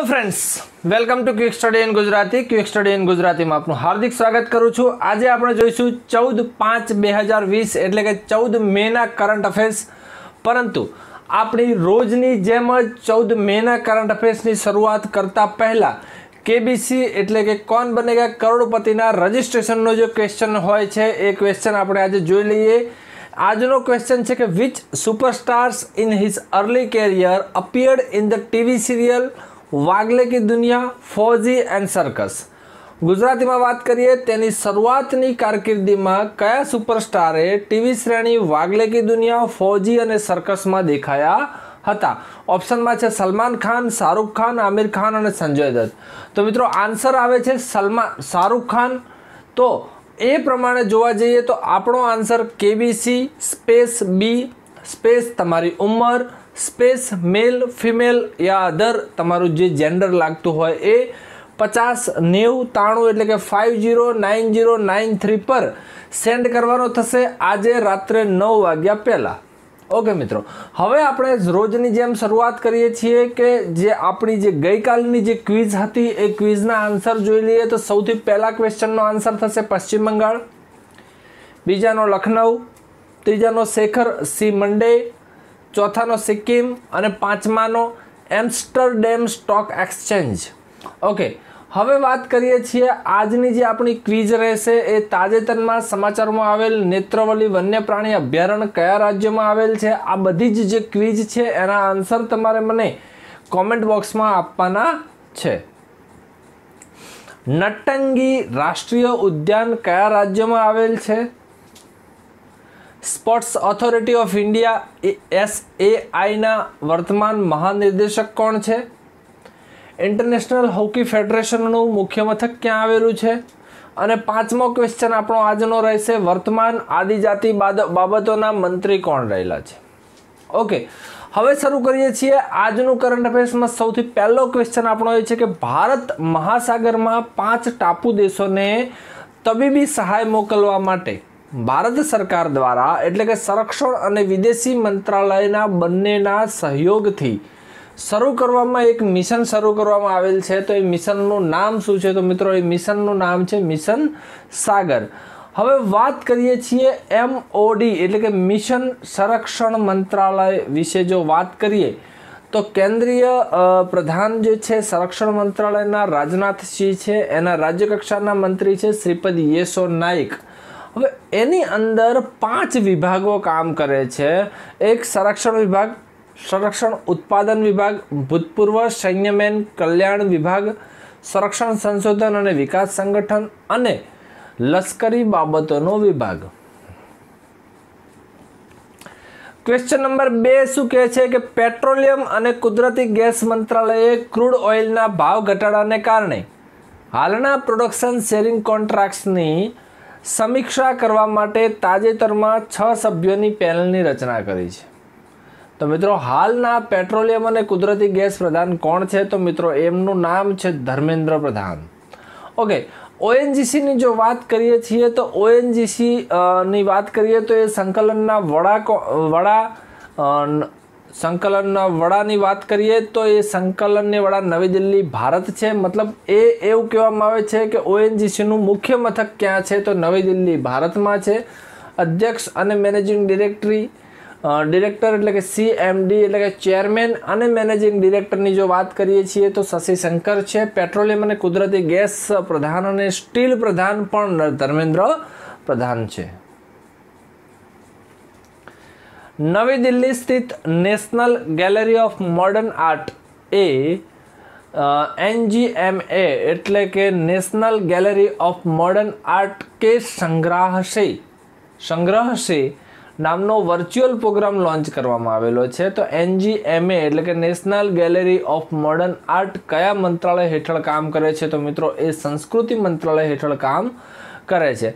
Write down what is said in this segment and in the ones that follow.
Hello friends welcome to quick study in Gujarati quick study in ગુજરાતીમાં આપનું હાર્દિક સ્વાગત કરું છું. આજે આપણે જોઈશું ચૌદ પાંચ બે હજાર વીસ એટલે કે ચૌદ મેના કરંટ અફેર્સ પરંતુ આપણી રોજની જેમ જ ચૌદ મેના કરંટ અફેર્સની શરૂઆત કરતાં પહેલાં કેબીસી એટલે કે કોણ બનેગા કરોડપતિના રજિસ્ટ્રેશનનો જે ક્વેશ્ચન હોય છે, એ ક્વેશ્ચન આપણે આજે જોઈ લઈએ. આજનો ક્વેશ્ચન છે કે which superstars in his early career appeared in the TV serial Wagle Ki Duniya, Fauji and circus. ગુજરાતીમાં વાત કરીએ, તેની શરૂઆતની કારકિર્દીમાં કયા સુપરસ્ટારે ટીવી શ્રેણી વાગલે કી દુનિયા, ફોજી અને સર્કસમાં દેખાયા હતા? ઓપ્શનમાં છે સલમાન ખાન, શાહરૂખ ખાન, આમિર ખાન અને સંજય દત્ત. તો મિત્રો, આન્સર આવે છે સલમાન શાહરૂખ ખાન. તો એ પ્રમાણે જોવા જઈએ તો આપણો answer KBC space B space તમારી ઉંમર, સ્પેસ મેલ, ફિમેલ યા અધર તમારું જે જેન્ડર લાગતું હોય એ પચાસ નેવું તાણું એટલે કે five zero nine zero nine three પર સેન્ડ કરવાનો થશે આજે રાત્રે નવ વાગ્યા પહેલાં. ઓકે મિત્રો, હવે આપણે રોજની જેમ શરૂઆત કરીએ છીએ કે જે આપણી જે ગઈકાલની જે ક્વિઝ હતી, એ ક્વિઝના આન્સર જોઈ લઈએ તો સૌથી પહેલાં ક્વેશ્ચનનો આન્સર થશે પશ્ચિમ બંગાળ, બીજાનો લખનઉ ત્રીજાનો શેખર સી મંડે, ચોથાનો સિક્કિમ અને પાંચમાનો એમ્સ્ટરડેમ સ્ટોક એક્સચેન્જ. ઓકે, હવે વાત કરીએ છીએ આજની જે આપણી ક્વિઝ રહેશે એ તાજેતરમાં સમાચારમાં આવેલ નેત્રવલી વન્ય પ્રાણી અભયારણ્ય કયા રાજ્યમાં આવેલ છે? આ બધી જ જે ક્વિઝ છે એના આન્સર તમારે મને કોમેન્ટ બોક્સમાં આપવાના છે. નટંગી રાષ્ટ્રીય ઉદ્યાન કયા રાજ્યમાં આવેલ છે? Sports Authority of India S A આઈના વર્તમાન મહાનિર્દેશક કોણ છે? ઇન્ટરનેશનલ હોકી ફેડરેશનનું મુખ્ય મથક ક્યાં આવેલું છે? અને પાંચમો ક્વેશ્ચન આપણો આજનો રહેશે, વર્તમાન આદિજાતિ બાબતોના મંત્રી કોણ રહેલા છે? ઓકે હવે શરૂ કરીએ છીએ આજનું કરંટ અફેર્સમાં સૌથી પહેલો ક્વેશ્ચન આપણો એ છે કે ભારત મહાસાગરમાં પાંચ ટાપુ દેશોને તબીબી સહાય મોકલવા માટે ભારત સરકાર દ્વારા, એટલે કે સંરક્ષણ અને વિદેશી મંત્રાલયના બંનેના સહયોગથી શરૂ કરવામાં એક મિશન શરૂ કરવામાં આવેલ છે. તો એ મિશનનું નામ શું છે? તો મિત્રો, એ મિશનનું નામ છે મિશન સાગર. હવે વાત કરીએ છીએ એમઓડી એટલે કે મિશન સંરક્ષણ મંત્રાલય વિશે જો વાત કરીએ, તો કેન્દ્રીય પ્રધાન જે છે સંરક્ષણ મંત્રાલયના રાજનાથસિંહ છે. એના રાજ્ય કક્ષાના મંત્રી છે શ્રીપદ યેસો નાઇક હવે એની અંદર પાંચ વિભાગો કામ કરે છે. એક સંરક્ષણ વિભાગ, સંરક્ષણ ઉત્પાદન વિભાગ, ભૂતપૂર્વ સૈન્યમેન કલ્યાણ વિભાગ, સંરક્ષણ સંશોધન અને વિકાસ સંગઠન અને લશ્કરી બાબતોનો વિભાગ. ક્વેશ્ચન નંબર બે શું કહે છે કે પેટ્રોલિયમ અને કુદરતી ગેસ મંત્રાલયે ક્રૂડ ઓઇલના ભાવ ઘટાડાને કારણે હાલના પ્રોડક્શન શેરિંગ કોન્ટ્રાક્ટ્સની સમીક્ષા કરવા માટે તાજેતરમાં છ સભ્યોની પેનલની રચના કરી છે. તો મિત્રો, હાલના પેટ્રોલિયમ અને કુદરતી ગેસ પ્રધાન કોણ છે? તો મિત્રો, એમનું નામ છે ધર્મેન્દ્ર પ્રધાન. ઓકે, ઓએનજીસીની જો વાત કરીએ છીએ, તો ઓએનજીસી ની વાત કરીએ તો એ સંકલનના વડા વડા સંકલનના વડાની વાત કરીએ તો એ સંકલનની વડા નવી દિલ્હી ભારત છે. મતલબ એ એવું કહેવામાં આવે છે કે ઓએનજીસીનું મુખ્ય મથક ક્યાં છે તો નવી દિલ્હી ભારતમાં છે. અધ્યક્ષ અને મેનેજિંગ ડિરેક્ટરી ડિરેક્ટર એટલે કે સીએમડી એટલે કે ચેરમેન અને મેનેજિંગ ડિરેક્ટરની જો વાત કરીએ છીએ તો શશી શંકર છે. પેટ્રોલિયમ અને કુદરતી ગેસ પ્રધાન અને સ્ટીલ પ્રધાન પણ ધર્મેન્દ્ર પ્રધાન છે. નવી દિલ્હી સ્થિત National Gallery of Modern Art A NGMA એટલે કે National Gallery of Modern Art કે સંગ્રહશે. સંગ્રહશે નામનો વર્ચ્યુઅલ પ્રોગ્રામ લોન્ચ કરવામાં આવેલો છે. તો એનજીએમએ એટલે કે National Gallery of Modern Art કયા મંત્રાલય હેઠળ કામ કરે છે? તો મિત્રો, એ સંસ્કૃતિ મંત્રાલય હેઠળ કામ કરે છે.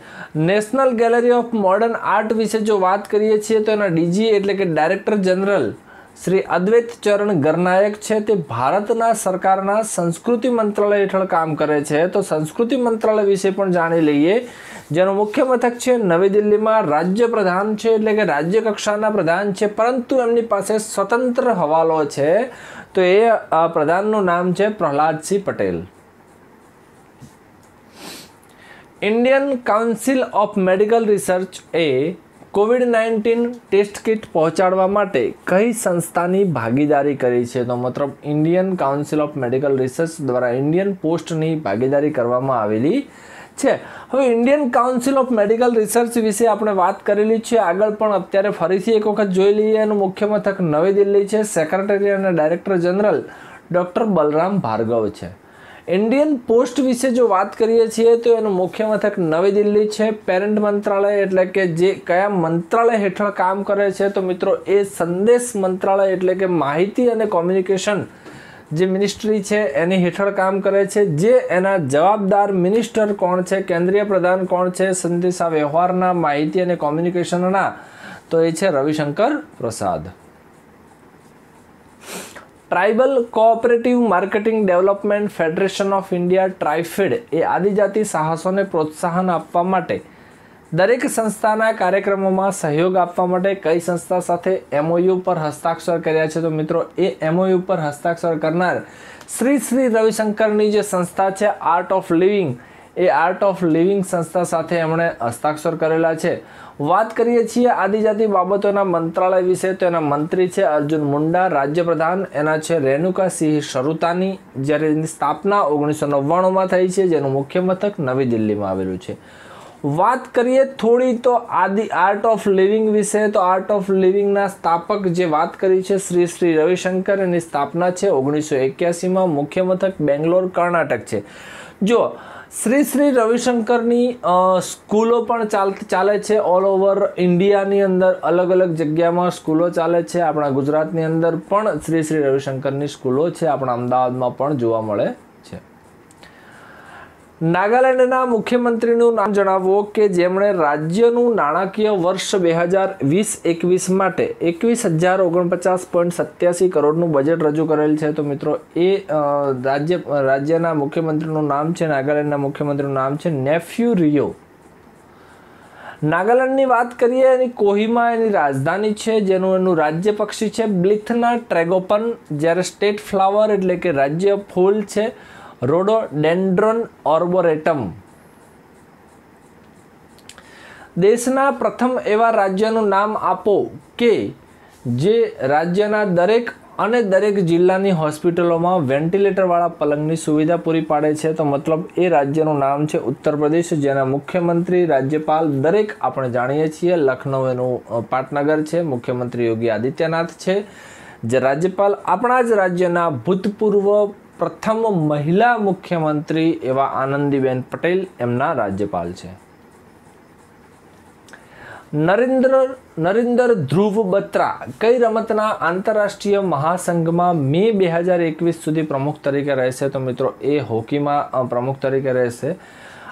National Gallery of Modern Art વિશે જો વાત કરીએ છીએ, તો એના ડીજી એટલે કે ડાયરેક્ટર જનરલ શ્રી અદ્વૈત ચરણ ગરનાયક છે. તે ભારતના સરકારના સંસ્કૃતિ મંત્રાલય હેઠળ કામ કરે છે. તો સંસ્કૃતિ મંત્રાલય વિશે પણ જાણી લઈએ. જેનું મુખ્ય મથક છે નવી દિલ્હીમાં રાજ્ય પ્રધાન છે એટલે કે રાજ્ય કક્ષાના પ્રધાન છે. પરંતુ એમની પાસે સ્વતંત્ર હવાલો છે. તો એ પ્રધાનનું નામ છે Prahlad Singh Patel. Indian Council of Medical Research A COVID nineteen test kit પહોંચાડવા માટે કઈ સંસ્થાની ભાગીદારી કરી છે? તો મતલબ Indian Council of Medical Research દ્વારા ઇન્ડિયન પોસ્ટની ભાગીદારી કરવામાં આવેલી છે. હવે Indian Council of Medical Research વિશે આપણે વાત કરેલી છે. આગળ પણ અત્યારે ફરીથી એક વખત જોઈ લઈએ. એનું મુખ્ય મથક નવી દિલ્હી છે. સેક્રેટરી અને director general doctor Balram Bhargava છે. ઇન્ડિયન પોસ્ટ વિશે જો વાત કરીએ છીએ, તો એનું મુખ્ય મથક નવી દિલ્હી છે. પેરેન્ટ મંત્રાલય એટલે કે જે કયા મંત્રાલય હેઠળ કામ કરે છે, તો મિત્રો એ સંદેશ મંત્રાલય એટલે કે માહિતી અને કોમ્યુનિકેશન જે મિનિસ્ટ્રી છે, એની હેઠળ કામ કરે છે. જે એના જવાબદાર મિનિસ્ટર કોણ છે, કેન્દ્રીય પ્રધાન કોણ છે સંદેશા વ્યવહારના માહિતી અને કોમ્યુનિકેશનના, તો એ છે Ravi Shankar Prasad. Tribal Cooperative Marketing Development Federation of India TRIFED એ આદિજાતિ સાહસોને પ્રોત્સાહન આપવા માટે દરેક સંસ્થાના કાર્યક્રમોમાં સહયોગ આપવા માટે કઈ સંસ્થા સાથે એમઓયુ પર હસ્તાક્ષર કર્યા છે? તો મિત્રો, એ એમઓયુ પર હસ્તાક્ષર કરનાર શ્રી શ્રી રવિશંકરની જે સંસ્થા છે આર્ટ ઓફ લિવિંગ એ આર્ટ ઓફ લિવિંગ સંસ્થા સાથે એમણે હસ્તાક્ષર કરેલા છે. વાત કરીએ છીએ આદિજાતિ બાબતોના મંત્રાલય વિશે. તો એના મંત્રી છે અર્જુન મુંડા, રાજ્યપ્રધાન એના છે રેણુકા સિંહ શરૂતાની, જ્યારે એની સ્થાપના ઓગણીસો નવ્વાણુંમાં થઈ છે, જેનું મુખ્ય મથક નવી દિલ્હીમાં આવેલું છે. વાત કરીએ થોડી તો આદિ આર્ટ ઓફ લિવિંગ વિશે. તો આર્ટ ઓફ લિવિંગના સ્થાપક જે વાત કરી છે શ્રી શ્રી રવિશંકર, એની સ્થાપના છે ઓગણીસો એક્યાસીમાં. મુખ્ય મથક બેંગ્લોર, કર્ણાટક છે. જો શ્રી શ્રી રવિશંકરની સ્કૂલો પણ ચાલ, ચાલે છે ઓલ ઓવર ઇન્ડિયાની અંદર. અલગ અલગ જગ્યામાં સ્કૂલો ચાલે છે. આપણા ગુજરાતની અંદર પણ શ્રી શ્રી રવિશંકરની સ્કૂલો છે. આપણા અમદાવાદમાં પણ જોવા મળે. નાગાલેન્ડના મુખ્યમંત્રીનું નામ જણાવો કે જેમણે રાજ્યનું નાણાકીય વર્ષ બે હજાર વીસ એકવીસ માટે એકવીસ હજાર ઓગણપચાસ પોઈન્ટ સત્યાસી કરોડનું બજેટ રજૂ કરેલ છે. તો મિત્રો, એ રાજ્ય, રાજ્યના મુખ્યમંત્રીનું નામ છે, નાગાલેન્ડના મુખ્યમંત્રીનું નામ છે નેફ્યુ રિયો. નાગાલેન્ડની વાત કરીએ, એની કોહિમા એની રાજધાની છે, જેનું એનું રાજ્ય પક્ષી છે બ્લિથના ટ્રેગોપન, જ્યારે સ્ટેટ ફ્લાવર એટલે કે રાજ્ય ફૂલ છે. Rhododendron arboreum. દેશના પ્રથમ એવા રાજ્યનું નામ આપો કે જે રાજ્યના દરેક અને દરેક જિલ્લાની હોસ્પિટલોમાં વેન્ટિલેટરવાળા પલંગની સુવિધા પૂરી પાડે છે. તો મતલબ એ રાજ્યનું નામ છે ઉત્તર પ્રદેશ, જેના મુખ્યમંત્રી, રાજ્યપાલ દરેક આપણે જાણીએ છીએ. લખનૌ એનું પાટનગર છે, મુખ્યમંત્રી યોગી આદિત્યનાથ છે. જે રાજ્યપાલ આપણા જ રાજ્યના ભૂતપૂર્વ પ્રથમ મહિલા મુખ્યમંત્રી એવા આનંદીબેન પટેલ એમના રાજ્યપાલ છે. નરેન્દ્ર નરેન્દ્ર ધ્રુવ બત્રા કઈ રમતના આંતરરાષ્ટ્રીય મહાસંઘમાં મે બે હજાર એકવીસ સુધી પ્રમુખ તરીકે રહેશે? તો મિત્રો, એ હોકીમાં પ્રમુખ તરીકે રહેશે.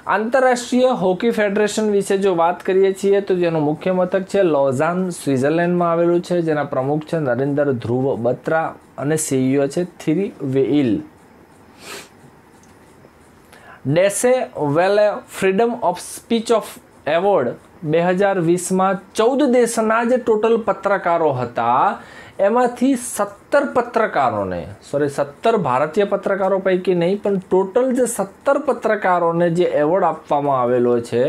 આંતરરાષ્ટ્રીય હોકી ફેડરેશન વિશે જો વાત કરીએ છીએ, તો જેનું મુખ્ય મથક છે લોઝાન સ્વિટ્ઝરલેન્ડમાં આવેલું છે. જેના પ્રમુખ છે નરેન્દ્ર ધ્રુવ બત્રા અને સીઈઓ છે Thierry વેઇલ. Deutsche Welle freedom of speech of award બે હજાર વીસમાં ચૌદ દેશના જે ટોટલ પત્રકારો હતા. એમાંથી સત્તર પત્રકારોને સોરી સત્તર ભારતીય પત્રકારો પૈકી નહીં, પણ ટોટલ જે સત્તર પત્રકારોને જે એવોર્ડ આપવામાં આવેલો છે,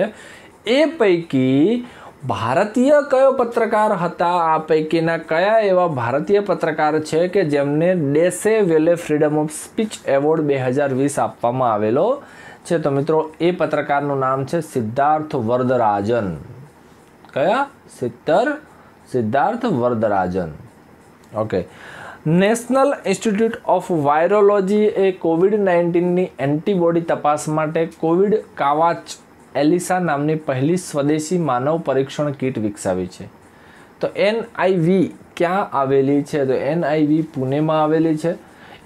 એ પૈકી ભારતીય કયો પત્રકાર હતા? આ પૈકીના કયા એવા ભારતીય પત્રકાર છે કે જેમને Deutsche Welle freedom of speech award બે હજાર વીસ આપવામાં આવેલો છે? તો મિત્રો, એ પત્રકારનું નામ છે સિદ્ધાર્થ વરદરાજન. કયા? સિત્તર Siddharth Varadarajan. Okay. National Institute of Virology A COVID નાઇન્ટીનની એન્ટીબોડી તપાસ માટે કોવિડ કાવાચ એલિસા નામની પહેલી સ્વદેશી માનવ પરીક્ષણ કીટ વિકસાવી છે. તો એનઆઈવી ક્યાં આવેલી છે? તો એનઆઈવી પુણેમાં આવેલી છે.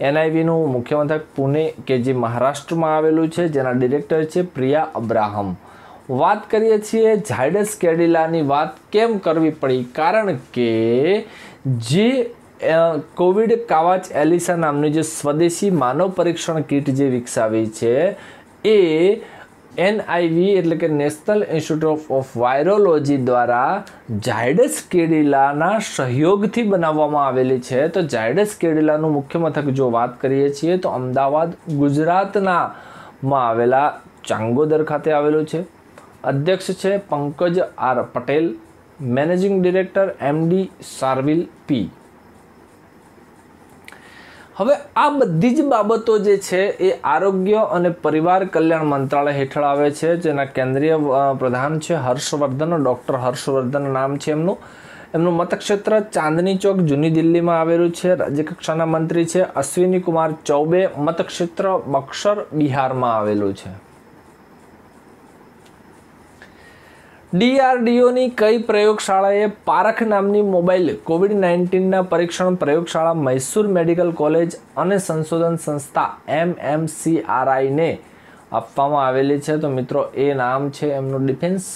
એનઆઈવીનું મુખ્ય મથક પુણે કે જે મહારાષ્ટ્રમાં આવેલું છે, જેના ડિરેક્ટર છે પ્રિયા અબ્રાહમ. વાત કરીએ છીએ ઝાયડસ કેડિલાની વાત કેમ કરવી પડી? કારણ કે જે કોવિડ કાવાચ એલિસા નામની જે સ્વદેશી માનવ પરીક્ષણ કીટ જે વિકસાવી છે, એ એનઆઈવી એટલે કે નેશનલ ઇન્સ્ટિટ્યૂટ ઓફ વાયરોલોજી દ્વારા ઝાયડસ કેડિલાના સહયોગથી બનાવવામાં આવેલી છે. તો ઝાયડસ કેડિલાનું મુખ્ય મથક જો વાત કરીએ છીએ, તો અમદાવાદ ગુજરાતના માં આવેલા ચાંગોદર ખાતે આવેલું છે. અધ્યક્ષ છે Pankaj R Patel, managing director MD Sharvil P. હવે આ બધી જ બાબતો જે છે એ આરોગ્ય અને પરિવાર કલ્યાણ મંત્રાલય હેઠળ આવે છે, જેના કેન્દ્રીય પ્રધાન છે હર્ષવર્ધન, ડૉક્ટર હર્ષવર્ધન નામ છે એમનું. એમનું મતક્ષેત્ર ચાંદની ચોક જૂની દિલ્હીમાં આવેલું છે. રાજ્યકક્ષાના મંત્રી છે અશ્વિની કુમાર ચૌબે. મતક્ષેત્ર બક્સર બિહારમાં આવેલું છે. ડીઆરડીઓની કઈ પ્રયોગશાળાએ પારખ નામની મોબાઈલ કોવિડ નાઇન્ટીનના પરીક્ષણ પ્રયોગશાળા મૈસૂર મેડિકલ કોલેજ અને સંશોધન સંસ્થા એમએમસીઆરઆઈને આપવામાં આવેલી છે. તો મિત્રો, એ નામ છે એમનું ડિફેન્સ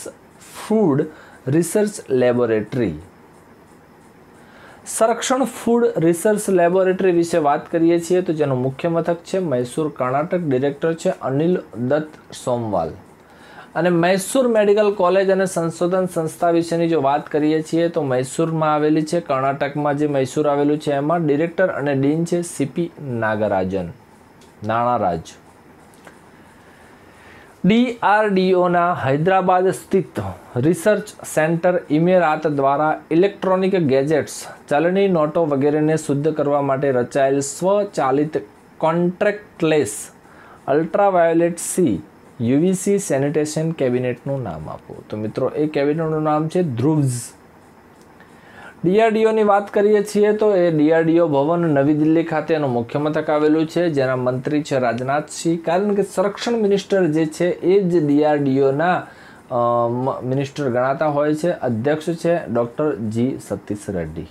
ફૂડ રિસર્ચ લેબોરેટરી. સંરક્ષણ ફૂડ રિસર્ચ લેબોરેટરી વિશે વાત કરીએ છીએ તો જેનું મુખ્ય મથક છે મૈસૂર કર્ણાટક, ડિરેક્ટર છે અનિલ દત્ત સોમવાલ. અને મૈસૂર મેડિકલ કોલેજ અને સંશોધન સંસ્થા વિશેની જો વાત કરીએ છીએ, તો મૈસૂરમાં આવેલી છે, કર્ણાટકમાં જે મૈસૂર આવેલું છે, એમાં ડિરેક્ટર અને ડીન છે, સીપી નાગરાજન, નાણારાજ. ડીઆરડીઓના હૈદરાબાદ સ્થિત રિસર્ચ સેન્ટર ઇમેરાત દ્વારા ઇલેક્ટ્રોનિક ગેજેટ્સ, ચલણી નોટો વગેરેને શુદ્ધ કરવા માટે રચાયેલ સ્વચાલિત contractless ultraviolet C UVC sanitation કેબિનેટનું નામ આપો. તો મિત્રો, એ કેબિનેટનું નામ છે ધ્રુવ્સ. ડીઆરડીઓની વાત કરીએ છીએ તો એ ડીઆરડીઓ ભવન નવી દિલ્હી ખાતે એનું મુખ્ય મથક આવેલું છે, જેના મંત્રી છે રાજનાથસિંહ. કારણ કે સંરક્ષણ મિનિસ્ટર જે છે, એ જ ડીઆરડીઓના મિનિસ્ટર ગણાતા હોય છે, અધ્યક્ષ છે doctor G Satish Reddy.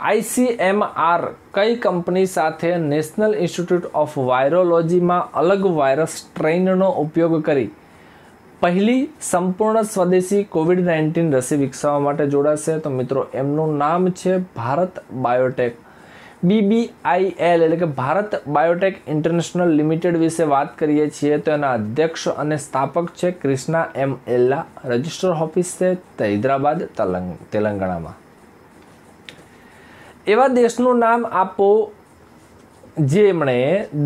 ICMR કઈ કંપની સાથે નેશનલ ઇન્સ્ટિટ્યૂટ ઓફ વાયરોલોજીમાં અલગ વાયરસ સ્ટ્રેઇનનો ઉપયોગ કરી પહેલી સંપૂર્ણ સ્વદેશી કોવિડ નાઇન્ટીન રસી વિકસાવવા માટે જોડાશે? તો મિત્રો, એમનું નામ છે ભારત બાયોટેક. બીબીઆઈએલ એટલે કે ભારત બાયોટેક ઇન્ટરનેશનલ લિમિટેડ વિશે વાત કરીએ છીએ તો એના અધ્યક્ષ અને સ્થાપક છે Krishna M Ella register office છે હૈદરાબાદ તેલંગાણામાં. એવા દેશનું નામ આપો જેમણે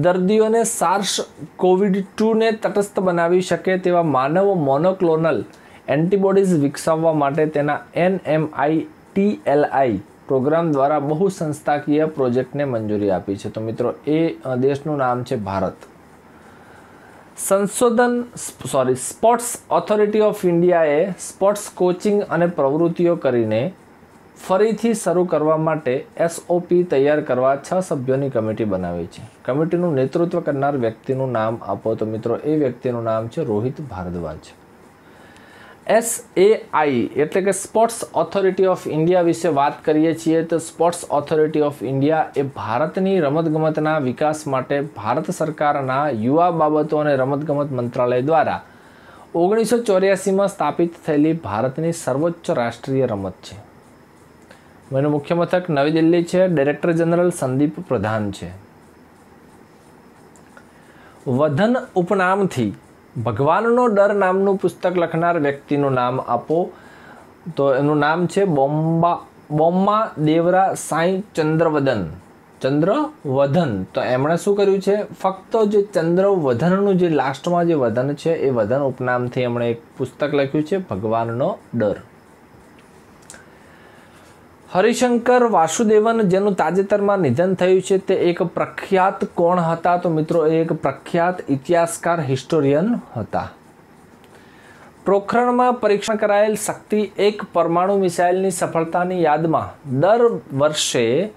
દર્દીઓને સાર્સ કોવિડ ટુને તટસ્થ બનાવી શકે તેવા માનવ મોનોક્લોનલ એન્ટીબોડીઝ વિકસાવવા માટે તેના એનએમઆઈ ટીએલઆઈ પ્રોગ્રામ દ્વારા બહુ સંસ્થાકીય પ્રોજેક્ટને મંજૂરી આપી છે. તો મિત્રો, એ દેશનું નામ છે ભારત. સંશોધન સોરી સ્પોર્ટ્સ ઓથોરિટી ઓફ ઇન્ડિયાએ સ્પોર્ટ્સ કોચિંગ અને પ્રવૃત્તિઓ કરીને ફરીથી શરૂ કરવા માટે એસઓપી તૈયાર કરવા છ સભ્યોની કમિટી બનાવી છે. કમિટીનું નેતૃત્વ કરનાર વ્યક્તિનું નામ આપો તો મિત્રો, એ વ્યક્તિનું નામ છે Rohit Bhardwaj. S A I એટલે કે સ્પોર્ટ્સ ઓથોરિટી ઓફ ઇન્ડિયા વિશે વાત કરીએ છીએ તો સ્પોર્ટ્સ ઓથોરિટી ઓફ ઇન્ડિયા એ ભારતની રમતગમતના વિકાસ માટે ભારત સરકારના યુવા બાબતો અને રમતગમત મંત્રાલય દ્વારા ઓગણીસો ચોર્યાસીમાં સ્થાપિત થયેલી ભારતની સર્વોચ્ચ રાષ્ટ્રીય રમત છે. એનું મુખ્ય મથક નવી દિલ્હી છે. ડાયરેક્ટર જનરલ સંદીપ પ્રધાન છે. વધન ઉપનામથી ભગવાનનો ડર નામનું પુસ્તક લખનાર વ્યક્તિનું નામ આપો. તો એનું નામ છે બોમ્બા, બોમ્મા દેવરા સાંઈ ચંદ્રવદન. ચંદ્રવધન તો એમણે શું કર્યું છે? ફક્ત જે ચંદ્રવધનનું જે લાસ્ટમાં જે વધન છે, એ વધન ઉપનામથી એમણે એક પુસ્તક લખ્યું છે, ભગવાનનો ડર. હરિશંકર વાસુદેવન, જેનું તાજેતરમાં નિધન થયું છે, તે એક પ્રખ્યાત કોણ હતા? તો મિત્રો એક પ્રખ્યાત ઇતિહાસકાર, હિસ્ટોરિયન હતા. પ્રોખરણમાં પરીક્ષણ કરાયેલ શક્તિ એક પરમાણુ મિસાઇલની સફળતાની યાદમાં દર વર્ષે,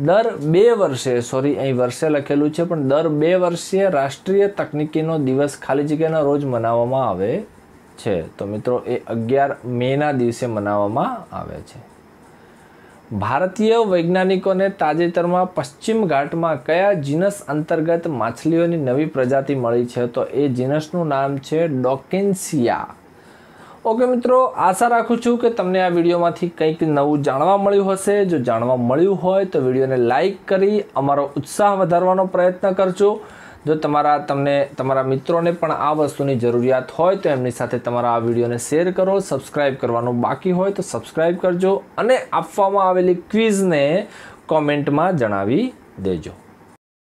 દર બે વર્ષે સોરી અહીં વર્ષે લખેલું છે, પણ દર બે વર્ષે રાષ્ટ્રીય તકનિકીનો દિવસ ખાલી જગ્યાના રોજ મનાવવામાં આવે છે. તો મિત્રો, એ અગિયાર મેના દિવસે મનાવવામાં આવે છે. ભારતીય વૈજ્ઞાનિકોને તાજેતરમાં પશ્ચિમ ઘાટમાં કયા જીનસ અંતર્ગત માછલીઓની નવી પ્રજાતિ મળી છે? તો એ જીનસનું નામ છે ડોકેન્સિયા. ઓકે મિત્રો, આશા રાખું છું કે તમને આ વિડીયોમાંથી કંઈક નવું જાણવા મળ્યું હશે. જો જાણવા મળ્યું હોય તો વિડીયોને લાઇક કરી અમારો ઉત્સાહ વધારવાનો પ્રયત્ન કરજો. જો તમારા તમને તમારા મિત્રોને પણ આ વસ્તુની જરૂરિયાત હોય તો એમની સાથે તમારા આ વિડીયોને શેર કરો સબસ્ક્રાઈબ કરવાનું બાકી હોય તો સબસ્ક્રાઈબ કરજો અને આપવામાં આવેલી ક્વિઝને કોમેન્ટમાં જણાવી દેજો.